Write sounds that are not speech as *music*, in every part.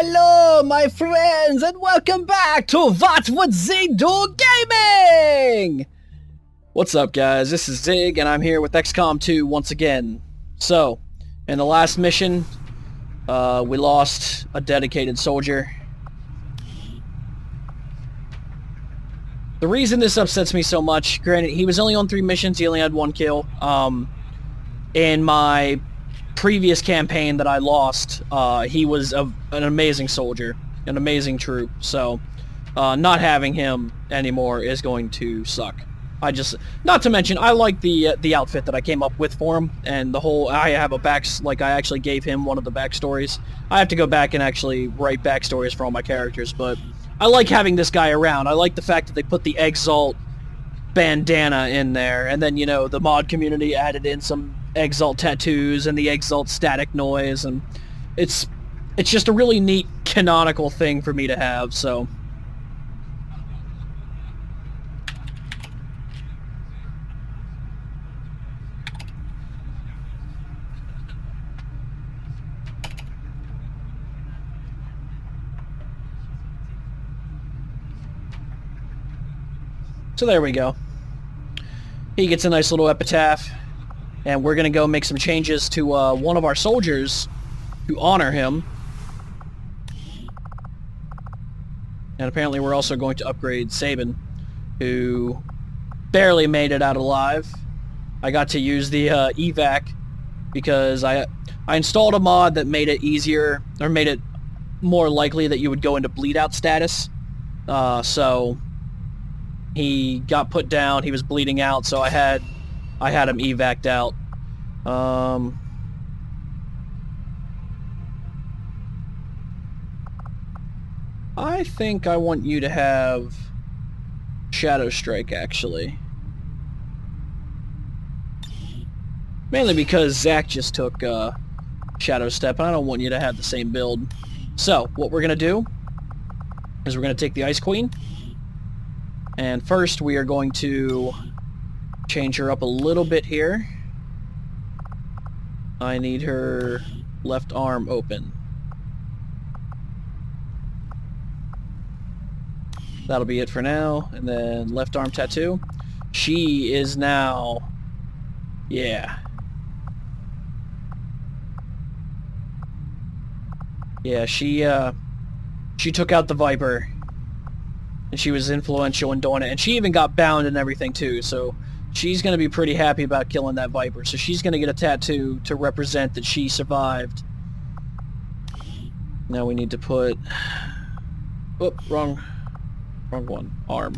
Hello, my friends, and welcome back to What Would Zigg Do Gaming! What's up, guys? This is Zigg, and I'm here with XCOM 2 once again. So, in the last mission, uh, we lost a dedicated soldier. The reason this upsets me so much, granted, he was only on three missions, he only had one kill. Um, in my previous campaign that I lost, uh, he was a, an amazing soldier, an amazing troop. So uh, not having him anymore is going to suck. I just, not to mention, I like the uh, the outfit that I came up with for him, and the whole. I have a back, like I actually gave him one of the backstories. I have to go back and actually write backstories for all my characters, but I like having this guy around. I like the fact that they put the Exalt bandana in there, and then you know the mod community added in some Exalt tattoos and the Exalt static noise, and it's it's just a really neat canonical thing for me to have. So. So there we go. He gets a nice little epitaph and we're going to go make some changes to uh, one of our soldiers to honor him. And apparently we're also going to upgrade Sabin, who barely made it out alive. I got to use the uh, evac because I I installed a mod that made it easier or made it more likely that you would go into bleed out status. Uh, so he got put down. He was bleeding out, so I had I had him evac'd out. Um, I think I want you to have Shadow Strike, actually. Mainly because Zach just took uh, Shadow Step, and I don't want you to have the same build. So, what we're going to do is we're going to take the Ice Queen, and first we are going to change her up a little bit here. I need her left arm open. That'll be it for now. And then left arm tattoo. She is now... Yeah. Yeah, she, uh... She took out the Viper. And she was influential in doing it. And she even got bound and everything, too. So she's going to be pretty happy about killing that viper. So she's going to get a tattoo to represent that she survived. Now we need to put... Oop, wrong, wrong one. Arm.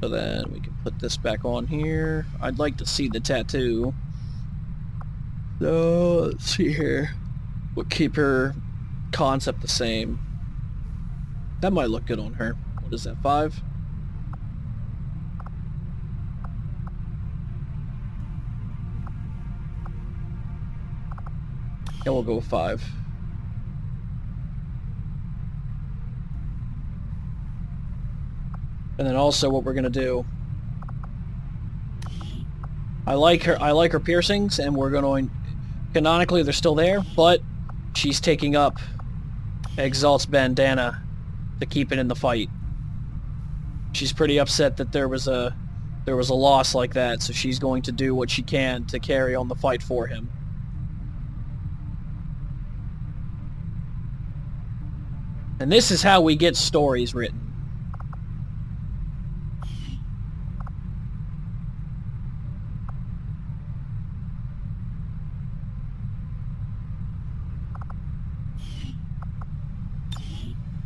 So then we can put this back on here. I'd like to see the tattoo. So let's see here. We'll keep her concept the same. That might look good on her. What is that, five? Yeah, we'll go with five. And then also what we're gonna do. I like her I like her piercings and we're gonna canonically they're still there, but she's taking up Exalt's bandana to keep it in the fight. She's pretty upset that there was a there was a loss like that, so she's going to do what she can to carry on the fight for him. And this is how we get stories written.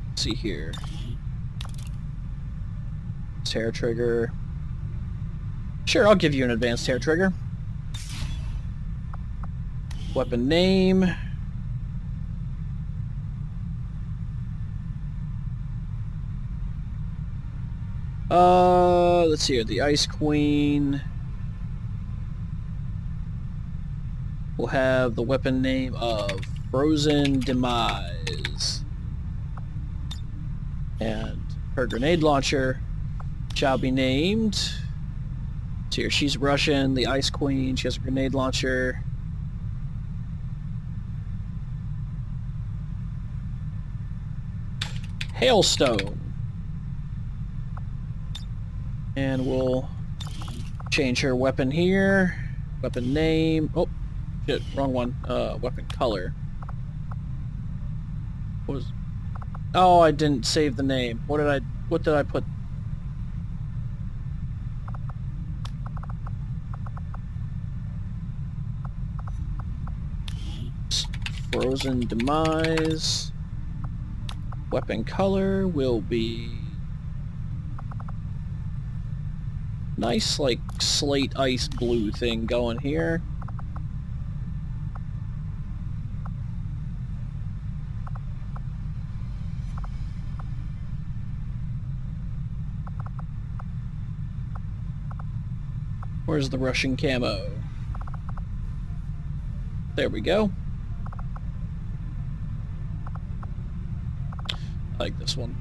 Let's see here. Hair trigger. Sure, I'll give you an advanced hair trigger. Weapon name. Uh, let's see here. The Ice Queen. We'll have the weapon name of Frozen Demise. And her grenade launcher shall be named... So here, she's Russian, the Ice Queen, she has a grenade launcher. Hailstone. And we'll change her weapon here. Weapon name. Oh, shit, wrong one. Uh, weapon color. What was... Oh, I didn't save the name. What did I... What did I put? Frozen Demise. Weapon color will be... Nice, like, slate ice blue thing going here. Where's the Russian camo? There we go. like this one.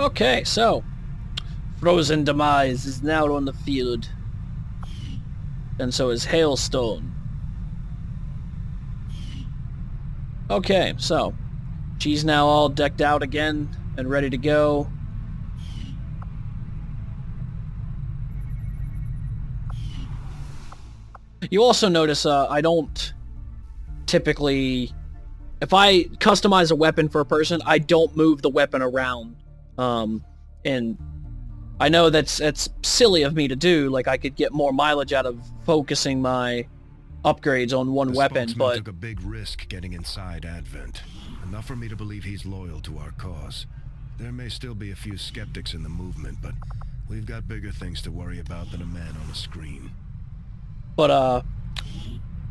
Okay, so Frozen Demise is now on the field. And so is Hailstone. Okay, so she's now all decked out again and ready to go. You also notice uh, I don't typically if I customize a weapon for a person, I don't move the weapon around. Um, and I know that's that's silly of me to do. Like I could get more mileage out of focusing my upgrades on one the weapon, but took a big risk getting inside Advent. Enough for me to believe he's loyal to our cause. There may still be a few skeptics in the movement, but we've got bigger things to worry about than a man on a screen. But uh,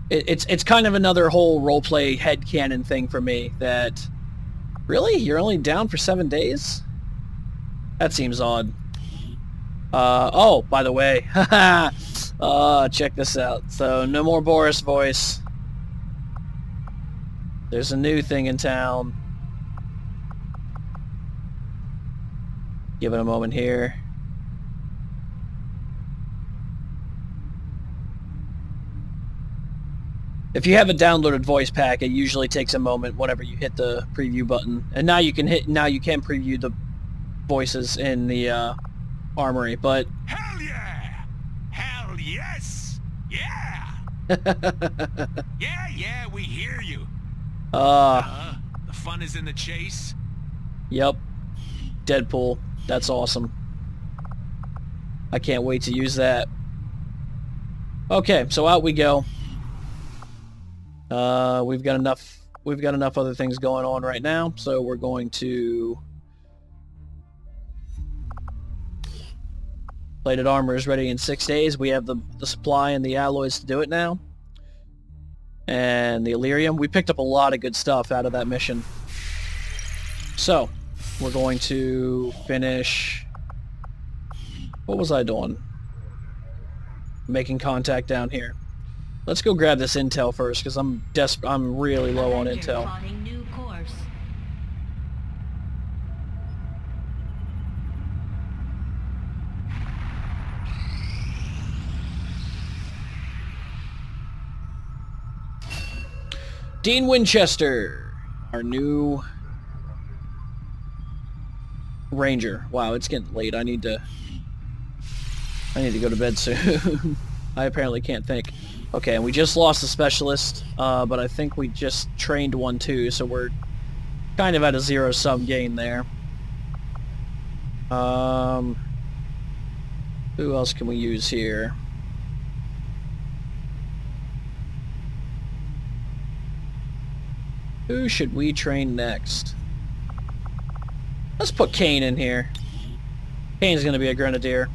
it, it's it's kind of another whole roleplay headcanon thing for me that really you're only down for seven days that seems odd uh, oh by the way *laughs* uh, check this out. So no more Boris voice. There's a new thing in town. Give it a moment here. If you have a downloaded voice pack, it usually takes a moment whenever you hit the preview button. And now you can hit now you can preview the voices in the uh, armory, but Hell yeah! Hell yes! *laughs* Yeah! yeah, yeah, we hear you. Uh, Uh, the fun is in the chase. yep. Deadpool. That's awesome. I can't wait to use that. Okay, so out we go. Uh, we've got enough. We've got enough other things going on right now, so we're going to. Plated armor is ready in six days. We have the the supply and the alloys to do it now. And the Elerium. We picked up a lot of good stuff out of that mission. So, we're going to finish. What was I doing? Making contact down here. Let's go grab this intel first, because I'm des- I'm really low on intel. plotting new course. Dean Winchester, our new ranger. Wow, it's getting late. I need to. I need to go to bed soon. *laughs* I apparently can't think. Okay, and we just lost a specialist, uh, but I think we just trained one too, so we're kind of at a zero sum gain there. Um, who else can we use here? Who should we train next? Let's put Kane in here. Kane's gonna be a grenadier.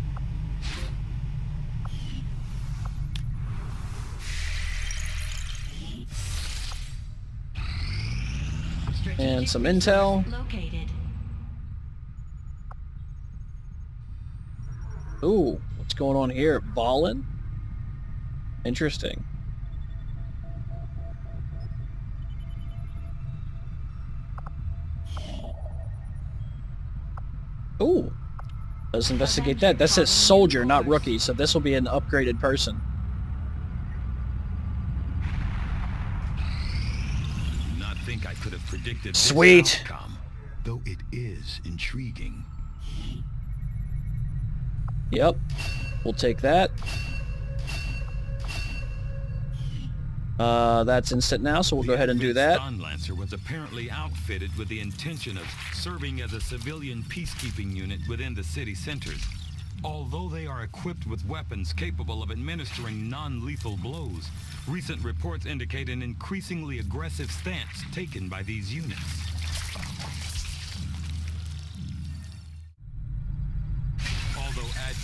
And some intel. Ooh, what's going on here? Ballin? Interesting. Ooh. Let's investigate that. That says soldier, not rookie, so this will be an upgraded person. Not think I could have predicted this Sweet. outcome. though it is intriguing. Yep. We'll take that. Uh, that's instant now, so we'll go ahead and do that. Stun Lancer was apparently outfitted with the intention of serving as a civilian peacekeeping unit within the city centers. Although they are equipped with weapons capable of administering non-lethal blows, recent reports indicate an increasingly aggressive stance taken by these units.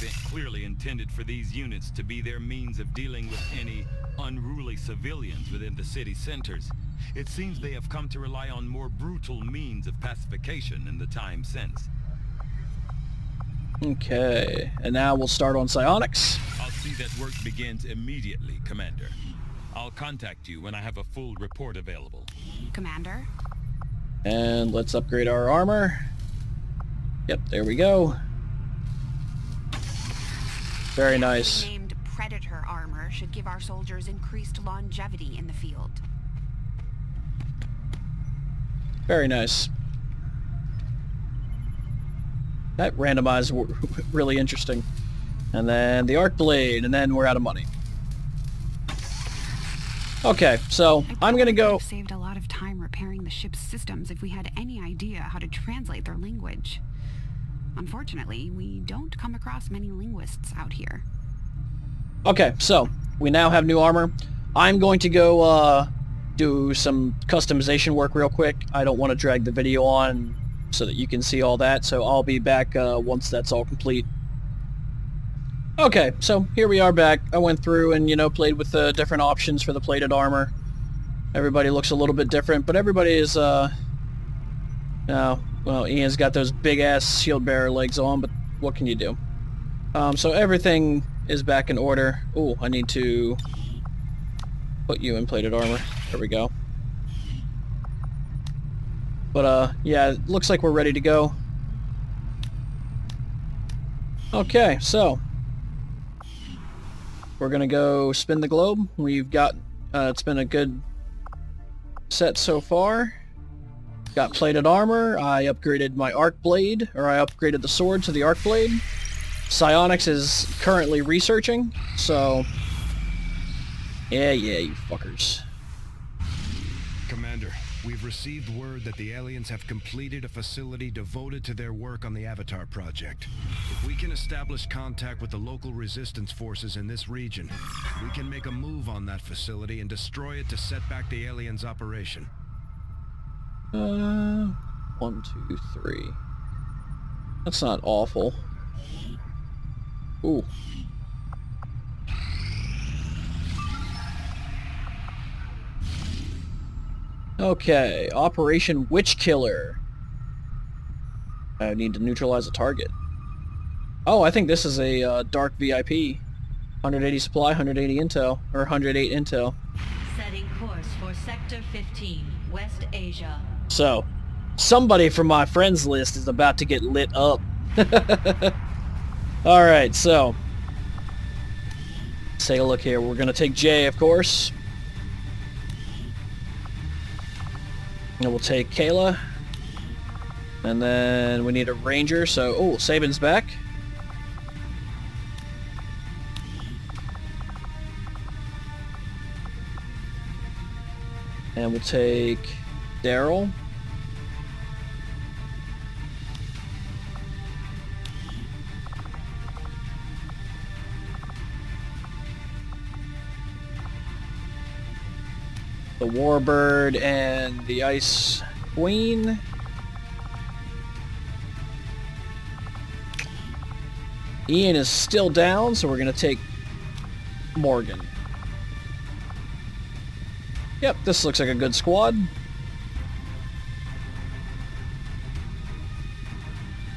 Although clearly intended for these units to be their means of dealing with any unruly civilians within the city centers, it seems they have come to rely on more brutal means of pacification in the time since. Okay, and now we'll start on psionics. I'll see that work begins immediately, Commander. I'll contact you when I have a full report available. Commander? And let's upgrade our armor. Yep, there we go. Very nice. Named Predator armor should give our soldiers increased longevity in the field. Very nice. That randomized *laughs* really interesting. And then the arc blade, and then we're out of money. Okay, so I'm gonna go. saved a lot of time repairing the ship's systems if we had any idea how to translate their language. Unfortunately, we don't come across many linguists out here. Okay, so we now have new armor. I'm going to go uh, do some customization work real quick. I don't want to drag the video on so that you can see all that, so I'll be back uh, once that's all complete. Okay, so here we are back. I went through and, you know, played with the different options for the plated armor. Everybody looks a little bit different, but everybody is, uh... well, Ian's got those big-ass shield bearer legs on, but what can you do? Um, so everything is back in order. Oh, I need to put you in plated armor. There we go. But, uh, yeah, it looks like we're ready to go. Okay, so we're gonna go spin the globe. We've got, uh, it's been a good set so far. Got plated armor. I upgraded my arc blade, or I upgraded the sword to the arc blade. Psionics is currently researching, so... Yeah, yeah, you fuckers. Commander, we've received word that the aliens have completed a facility devoted to their work on the Avatar project. If we can establish contact with the local resistance forces in this region, we can make a move on that facility and destroy it to set back the aliens' operation. Uh, one, two, three. That's not awful. Ooh. Okay, Operation Witch Killer. I need to neutralize a target. Oh, I think this is a uh, dark VIP. 180 supply, 180 intel, or 108 intel. Setting course for Sector 15, West Asia. So, somebody from my friends list is about to get lit up. *laughs* Alright, so. Let's take a look here. We're going to take Jay, of course. And we'll take Kayla. And then we need a ranger, so... Oh, Sabin's back. And we'll take Daryl. The Warbird and the Ice Queen. Ian is still down, so we're going to take Morgan. Yep, this looks like a good squad.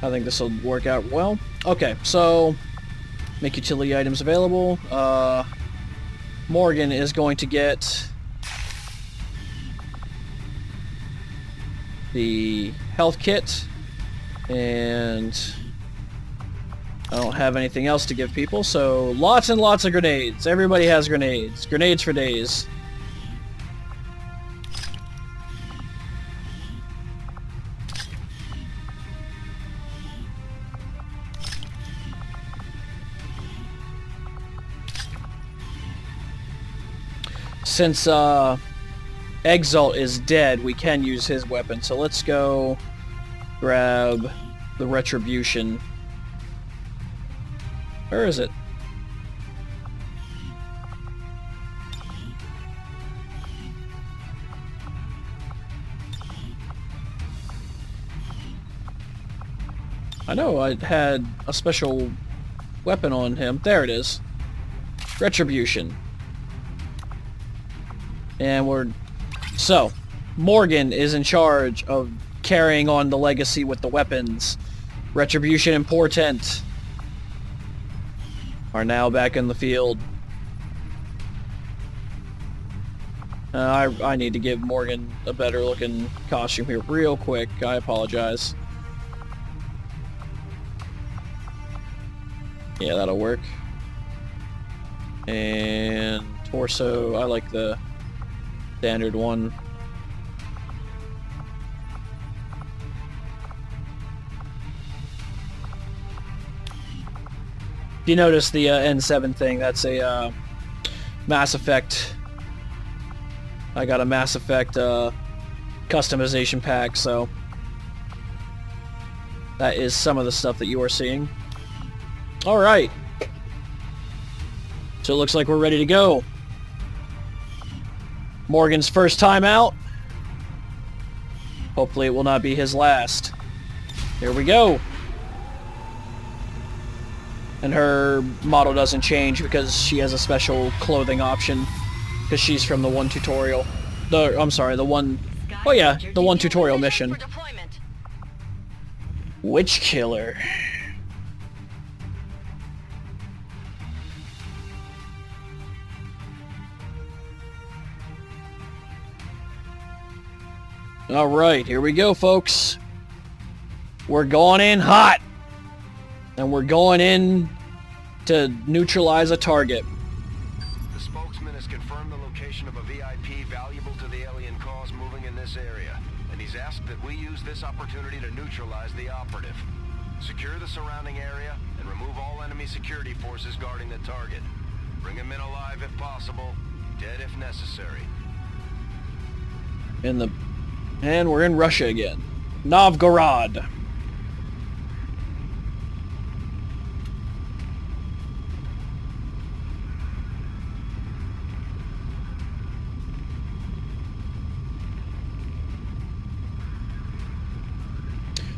I think this will work out well. Okay, so make utility items available. Uh, Morgan is going to get the health kit and I don't have anything else to give people, so lots and lots of grenades. Everybody has grenades. Grenades for days. Since uh, Exalt is dead, we can use his weapon. So let's go grab the Retribution. Where is it? I know I had a special weapon on him. There it is. Retribution. And we're... So, Morgan is in charge of carrying on the legacy with the weapons. Retribution and Portent are now back in the field. Uh, I, I need to give Morgan a better looking costume here real quick. I apologize. Yeah, that'll work. And torso, I like the standard one. If you notice the uh, N7 thing, that's a uh, Mass Effect. I got a Mass Effect uh, customization pack, so that is some of the stuff that you are seeing. Alright. So it looks like we're ready to go. Morgan's first time out. Hopefully it will not be his last. Here we go. And her model doesn't change because she has a special clothing option. Because she's from the one tutorial. The I'm sorry, the one... Oh yeah, the one tutorial mission. Witch Killer. Alright, here we go, folks. We're going in hot. And we're going in to neutralize a target. The spokesman has confirmed the location of a VIP valuable to the alien cause moving in this area, and he's asked that we use this opportunity to neutralize the operative. Secure the surrounding area and remove all enemy security forces guarding the target. Bring him in alive if possible, dead if necessary. In the and we're in Russia again. Novgorod.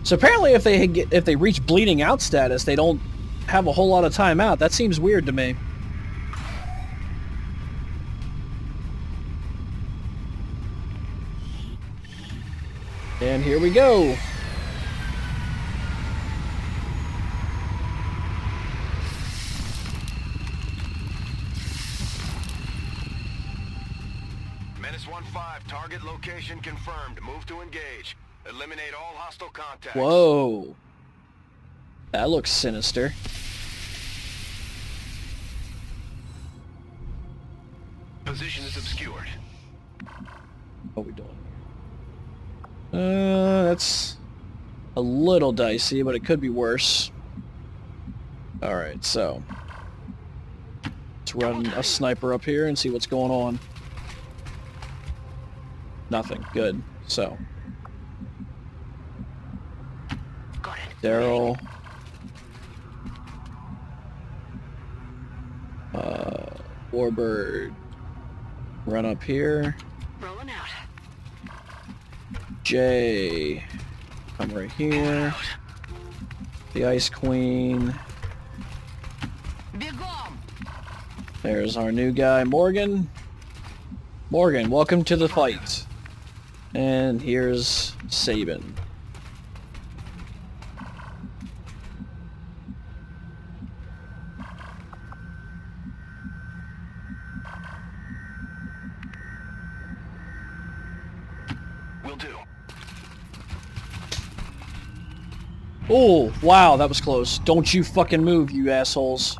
So apparently if they get, if they reach bleeding out status, they don't have a whole lot of time out. That seems weird to me. And here we go. Menace 1-5, target location confirmed. Move to engage. Eliminate all hostile contacts. Whoa. That looks sinister. Position is obscured. What are we doing? Uh, that's a little dicey, but it could be worse. Alright, so... Let's run a sniper up here and see what's going on. Nothing. Good. So... Daryl... Uh, Warbird... Run up here. Rolling out. Jay. Come right here. The Ice Queen. There's our new guy, Morgan. Morgan, welcome to the fight. And here's Sabin. Will do. Oh, wow, that was close. Don't you fucking move, you assholes.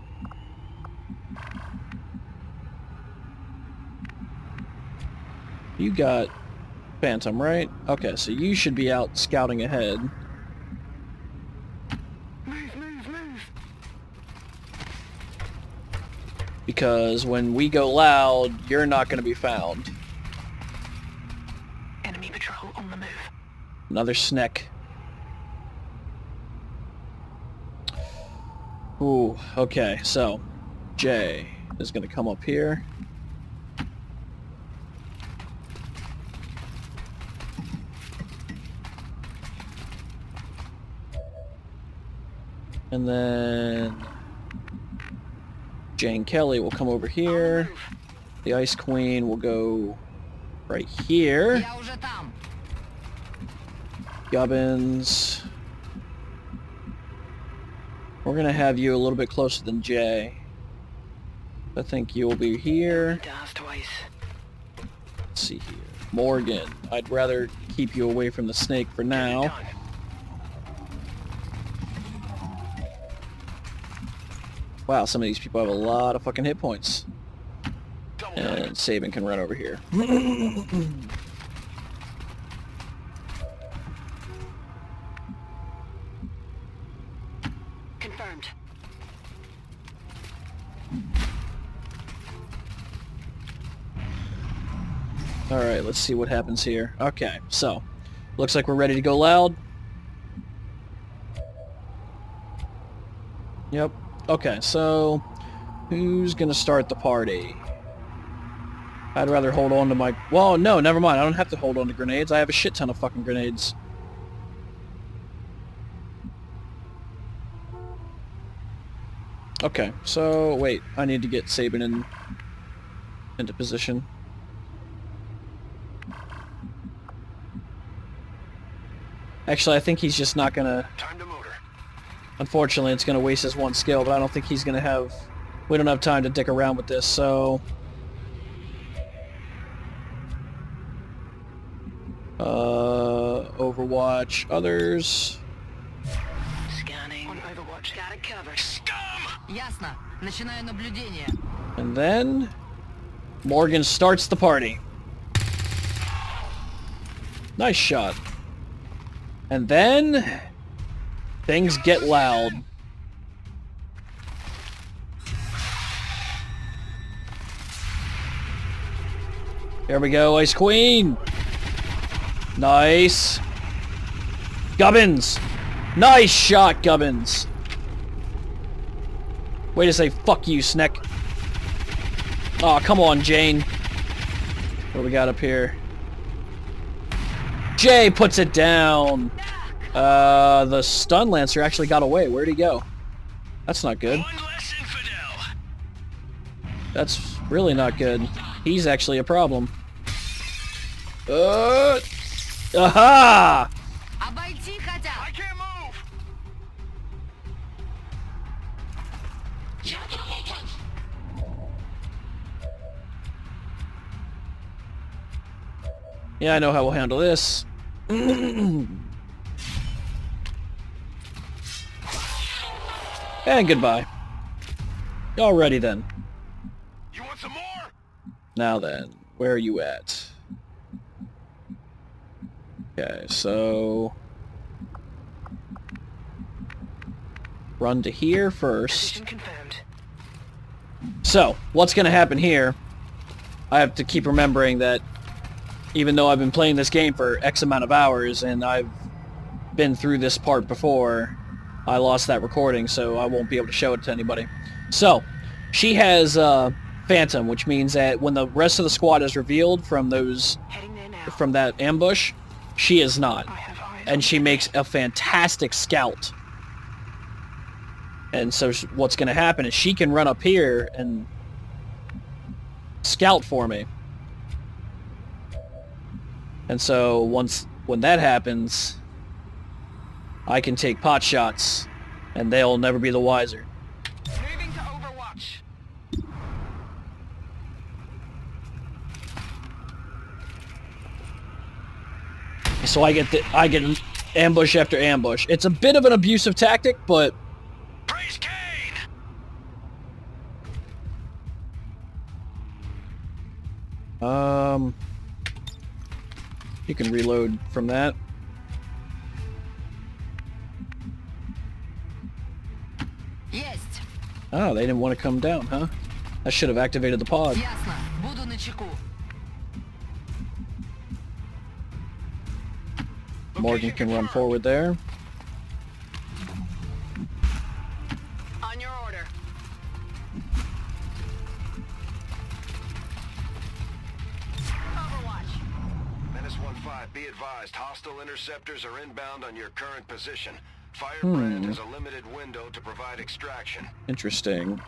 You got Phantom, right? Okay, so you should be out scouting ahead. Move, move, move! Because when we go loud, you're not going to be found. Enemy patrol on the move. Another snack. Ooh, okay, so Jay is going to come up here. And then Jane Kelly will come over here. The Ice Queen will go right here. Gubbins. We're gonna have you a little bit closer than Jay. I think you'll be here. Let's see here. Morgan. I'd rather keep you away from the snake for now. Wow, some of these people have a lot of fucking hit points. And Sabin can run over here. *clears throat* let's see what happens here. Okay, so. Looks like we're ready to go loud. Yep. Okay, so who's gonna start the party? I'd rather hold on to my... Well, no, never mind. I don't have to hold on to grenades. I have a shit ton of fucking grenades. Okay, so wait. I need to get Sabin in into position. Actually, I think he's just not gonna... Time to motor. Unfortunately, it's gonna waste his one skill, but I don't think he's gonna have... We don't have time to dick around with this, so... Uh, Overwatch, others... Scanning. On Overwatch. Got it covered. Ясно. Начинаю наблюдение. And then... Morgan starts the party. Nice shot. And then... Things get loud. Here we go, Ice Queen! Nice. Gubbins! Nice shot, Gubbins! Way to say fuck you, Sneck. Aw, oh, come on, Jane. What do we got up here? Jay puts it down. Uh, the Stun Lancer actually got away. Where'd he go? That's not good. That's really not good. He's actually a problem. Uh, aha! Yeah, I know how we'll handle this. *clears throat* and goodbye. Alrighty then. You want some more? Now then, where are you at? Okay, so... Run to here first. So, what's going to happen here, I have to keep remembering that even though I've been playing this game for X amount of hours and I've been through this part before, I lost that recording, so I won't be able to show it to anybody. So, she has uh, Phantom, which means that when the rest of the squad is revealed from those Heading there now. from that ambush, she is not. I have eyes on And she makes a fantastic scout. And so what's going to happen is she can run up here and scout for me. And so once when that happens, I can take pot shots and they'll never be the wiser. Moving to Overwatch. So I get the, I get ambush after ambush. It's a bit of an abusive tactic, but Praise Kane. um you can reload from that. Yes. Oh, ah, they didn't want to come down, huh? I should have activated the pod. Morgan can run forward there. Interceptors are inbound on your current position. Firebrand has a limited window to provide extraction. Interesting.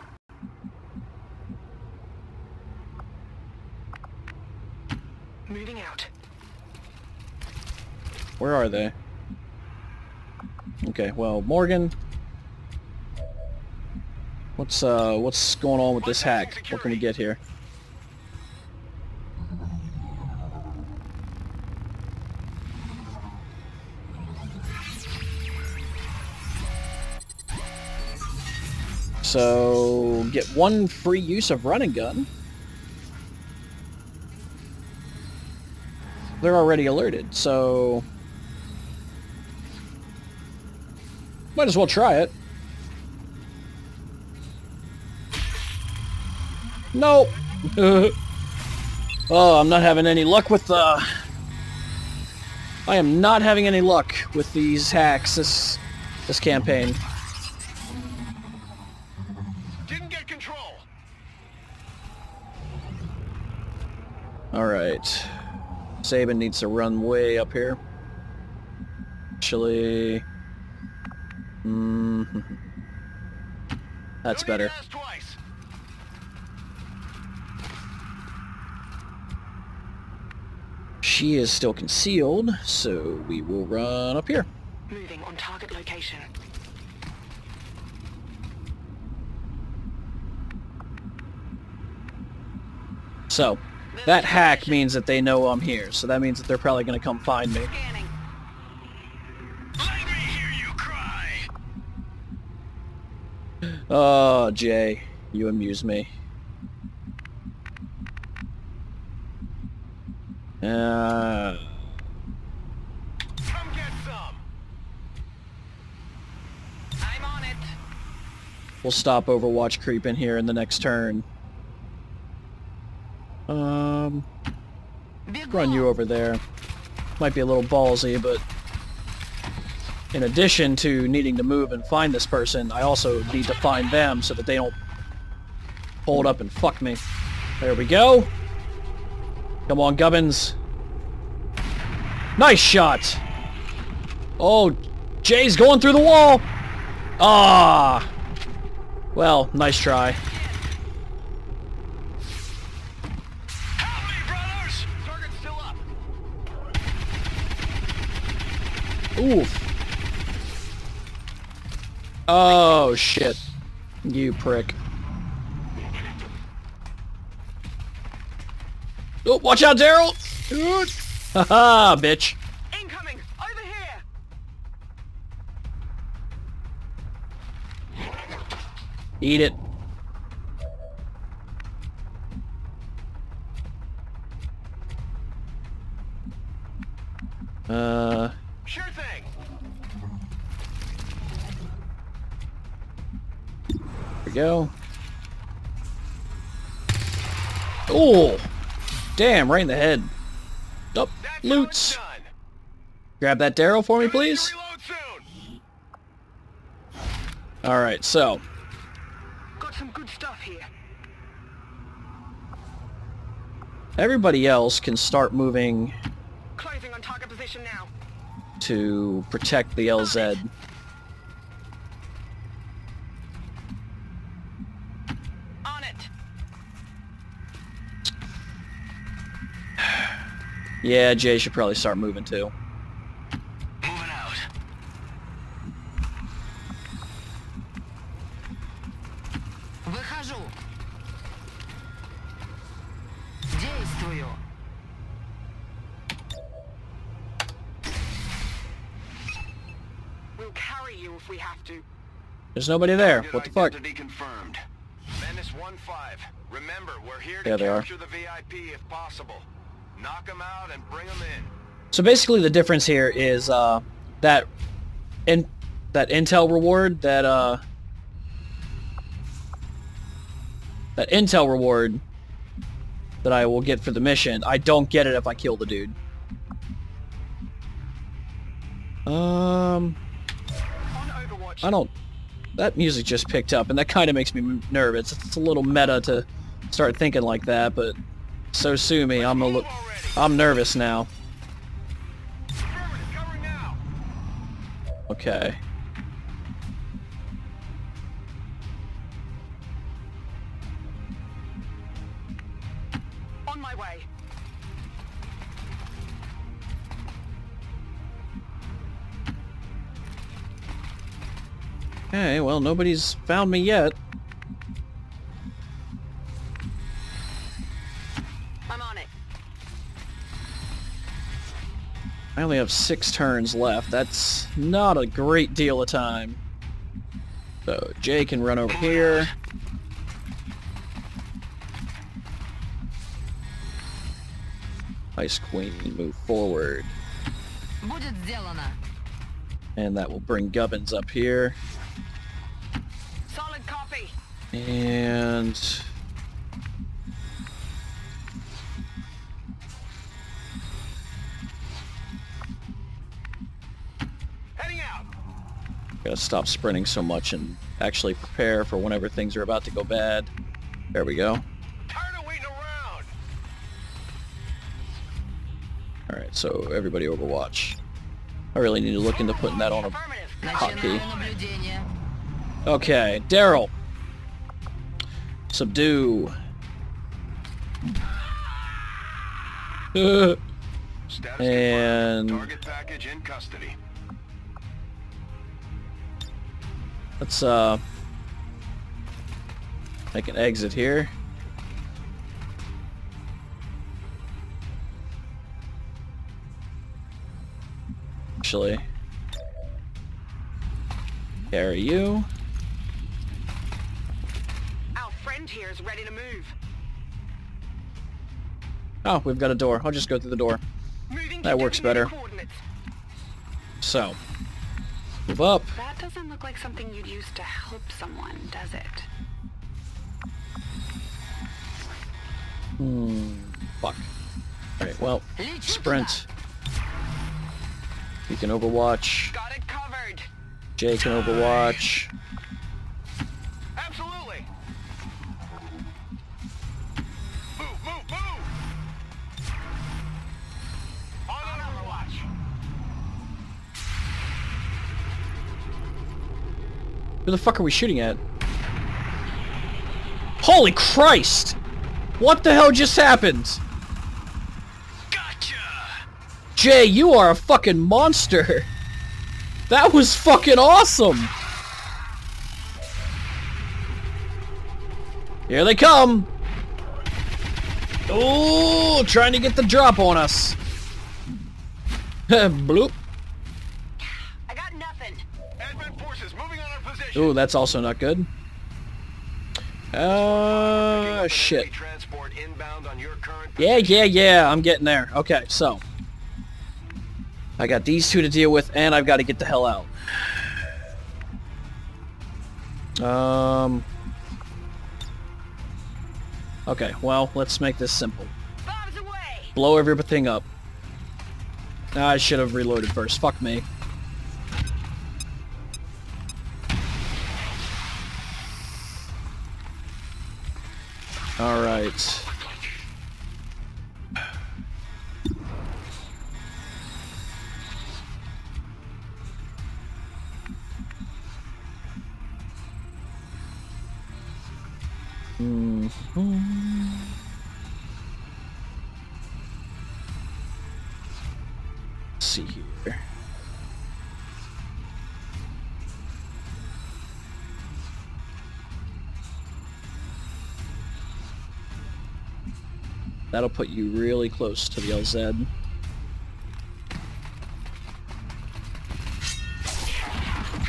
Moving out. Where are they? Okay, well, Morgan. What's uh what's going on with this hack? What can we get here? So, get one free use of running gun. They're already alerted, so... Might as well try it. Nope. *laughs* oh, I'm not having any luck with the... I am not having any luck with these hacks this this campaign. Alright. Sabin needs to run way up here. Actually... Mm, that's better. to ask twice. She is still concealed, so we will run up here. Moving on target location. So, that hack means that they know I'm here, so that means that they're probably going to come find me. Scanning. Let me hear you cry! Oh, Jay, you amuse me. Uh, Come get some! I'm on it. we'll stop Overwatch creep in here in the next turn. Um, run you over there. Might be a little ballsy, but in addition to needing to move and find this person, I also need to find them so that they don't hold up and fuck me. There we go. Come on, Gubbins. Nice shot. Oh, Jay's going through the wall. Ah. Well, nice try. Oof. Oh, shit. You prick. Oh, watch out, Daryl! Haha, bitch. Incoming. Over here. Eat it. Go. Oh! Damn, right in the head. Up, loots. Grab that Daryl for me, please. Alright, so, Got some good stuff here. everybody else can start moving Closing on target position now. to protect the LZ. Yeah, Jay should probably start moving too. Moving out. Выхожу. Действую. We'll carry you if we have to. There's nobody there. Target What the fuck? identity confirmed. Menace 1-5. Remember, we're here to There they are. capture the VIP if possible. Knock them out and bring them in. So basically the difference here is uh, that in that intel reward that uh, that intel reward that I will get for the mission, I don't get it if I kill the dude. Um, I don't. That music just picked up, and that kind of makes me nervous. It's a little meta to start thinking like that, but so sue me. I'm a li- I'm nervous now. Okay. On my way. Okay, well, nobody's found me yet. I only have six turns left. That's not a great deal of time. So Jay can run over here. Ice Queen move forward. And that will bring Gubbins up here. And Stop sprinting so much and actually prepare for whenever things are about to go bad. There we go. Alright, so everybody overwatch. I really need to look into putting that on a hotkey. Okay, Daryl. Subdue. and... Target package in custody. Let's uh make an exit here. Actually, carry you. Our friend here is ready to move. Oh, we've got a door. I'll just go through the door. Moving That works better. So, Move up. That doesn't look like something you'd use to help someone, does it? Hmm. Fuck. Alright, well, sprint. You can overwatch. Got it covered. Jay can overwatch. Who the fuck are we shooting at? Holy Christ! What the hell just happened? Gotcha. Jay, you are a fucking monster! *laughs* That was fucking awesome! Here they come! Oh, trying to get the drop on us. *laughs* Bloop. Ooh, that's also not good. Uh, shit. Transport inbound on your current Yeah, yeah, yeah, I'm getting there. Okay, so. I got these two to deal with, and I've got to get the hell out. Um... Okay, well, let's make this simple. Bombs away. Blow everything up. I should have reloaded first. Fuck me. Alright. Mhm. Let's That'll put you really close to the LZ.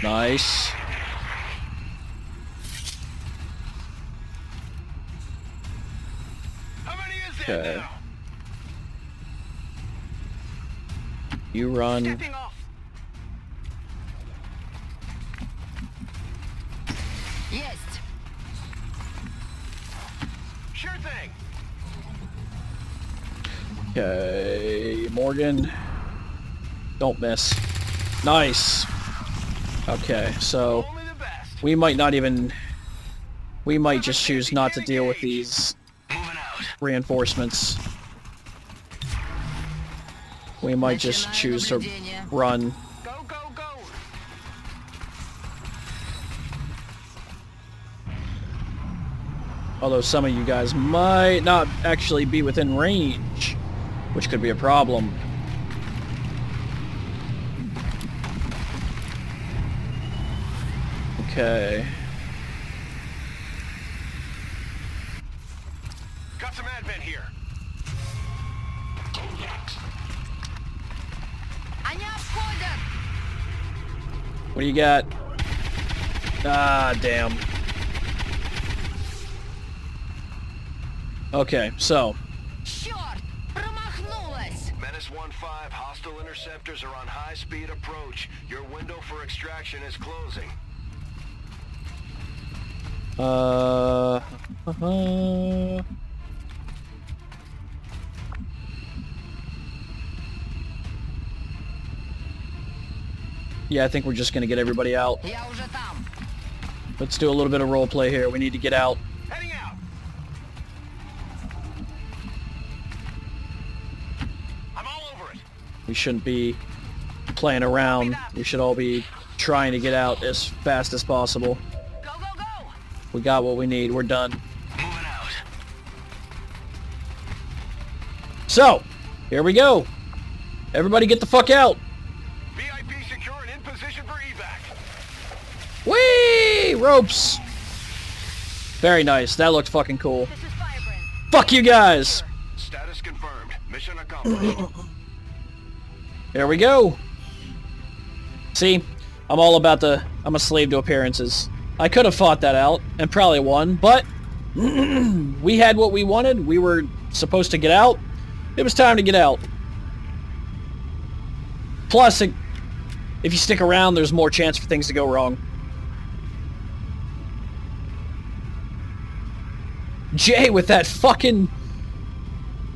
Nice. How many is there Okay. You run. Okay, Morgan. Don't miss. Nice. Okay, so we might not even... We might just choose not to deal with these reinforcements. We might just choose to run. Although some of you guys might not actually be within range, which could be a problem. Okay. Got some advent here. What do you got? Ah, damn. Okay, so Menace 1-5, hostile interceptors are on high-speed approach. Your window for extraction is closing. Uh, uh, *laughs* yeah, I think we're just gonna get everybody out. Let's do a little bit of role play here. We need to get out. We shouldn't be playing around. We should all be trying to get out as fast as possible. Go, go, go! We got what we need. We're done. Moving out. So, here we go. Everybody get the fuck out. VIP secure and in position for evac. Whee! Ropes! Very nice. That looked fucking cool. This is Fuck you guys! Status confirmed. Mission accomplished. *laughs* Here we go. See, I'm all about the... I'm a slave to appearances. I could have fought that out and probably won, but *clears throat* we had what we wanted. We were supposed to get out. It was time to get out. Plus, it, if you stick around, there's more chance for things to go wrong. Jay with that fucking...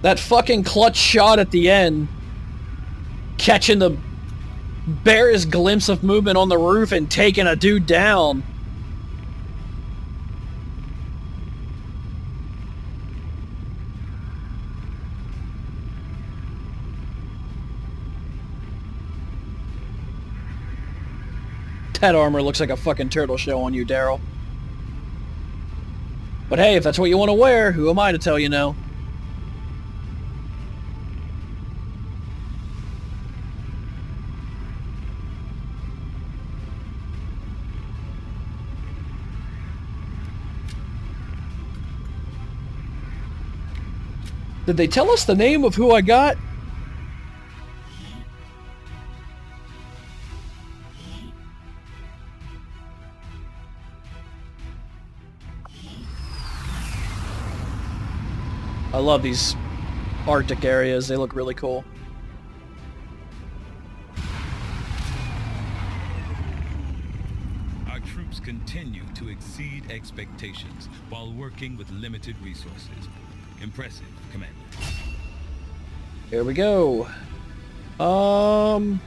That fucking clutch shot at the end. Catching the barest glimpse of movement on the roof and taking a dude down. That armor looks like a fucking turtle shell on you, Daryl. But hey, if that's what you want to wear, who am I to tell you no? Did they tell us the name of who I got? I love these Arctic areas. They look really cool. Our troops continue to exceed expectations while working with limited resources. Impressive, Commander. Here we go. Um...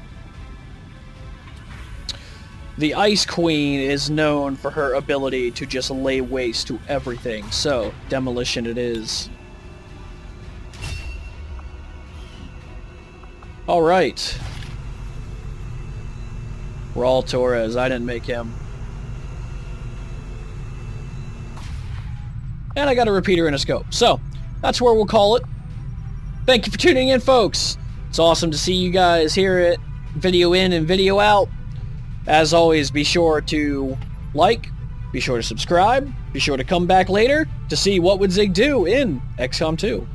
The Ice Queen is known for her ability to just lay waste to everything, so demolition it is. Alright. Raul Torres, I didn't make him. And I got a repeater and a scope. So, that's where we'll call it. Thank you for tuning in, folks. It's awesome to see you guys here it, video in and video out. As always, be sure to like, be sure to subscribe, be sure to come back later to see what would Zigg do in XCOM 2.